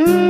Mm.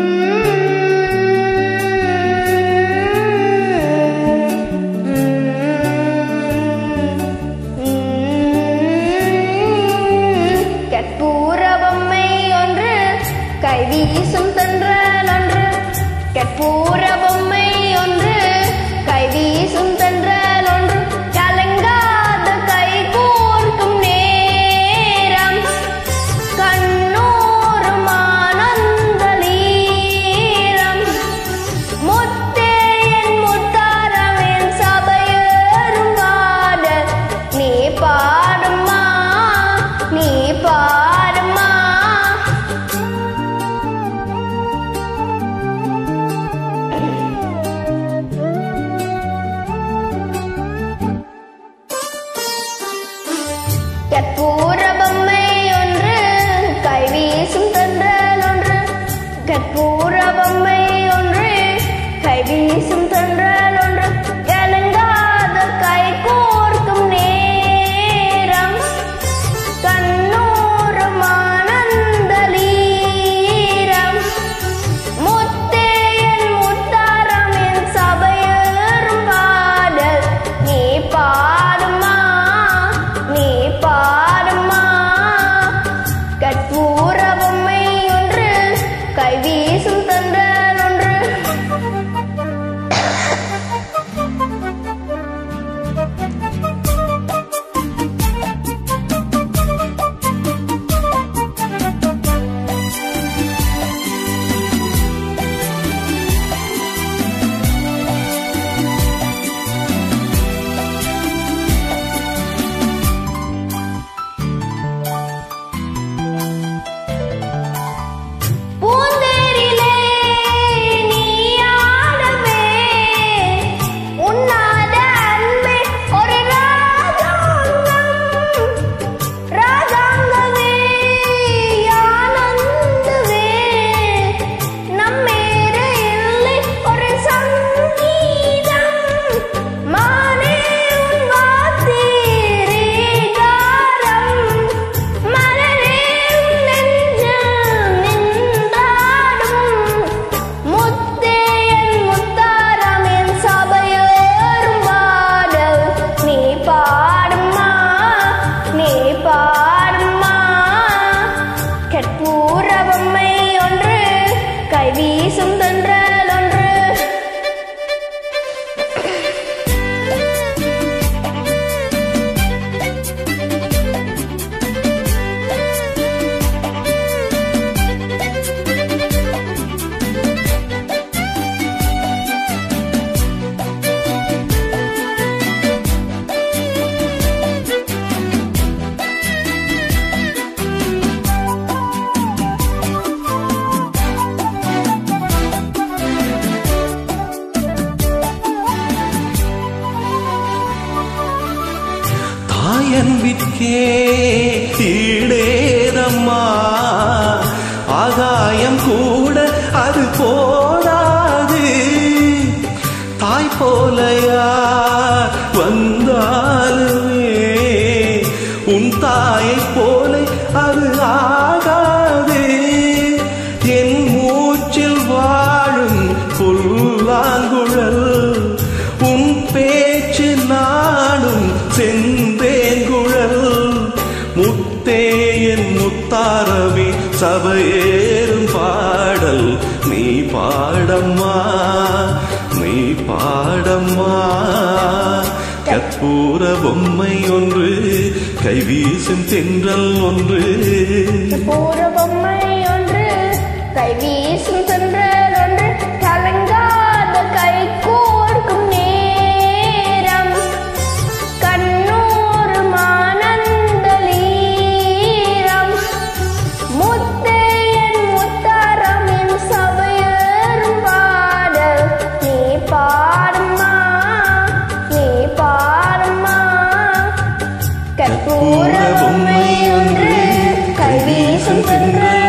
அன்பிற்கே ஈடேதம்மா ஆகாயம் கூட அது போதாது. தாய் போலையா வந்தாலுமே உன் தாயை போல அது ஆ என் முத்தாரவி சபையேறும் பாடல் நீ பாடம்மா நீ பாடம்மா. கற்பூர பொம்மை ஒன்று கைவீசும் தென்றல் ஒன்று. பொம்மை Listen to.